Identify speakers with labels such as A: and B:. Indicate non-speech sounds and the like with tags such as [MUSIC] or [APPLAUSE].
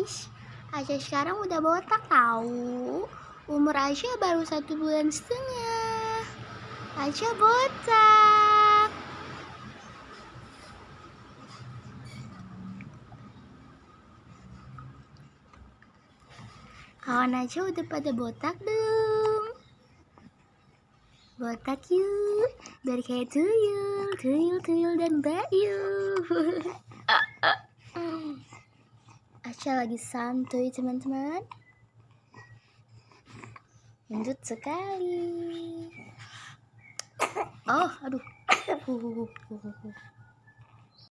A: guys. Aja sekarang udah botak tahu? Umur Aja baru satu bulan setengah. Aja botak. Kawan aja udah pada botak belum? Botak yuk, biar kayak tuyul, tuyul, tuyul dan bayu. [LAUGHS] Aca lagi santuy teman-teman. Gendut sekali. Oh, aduh.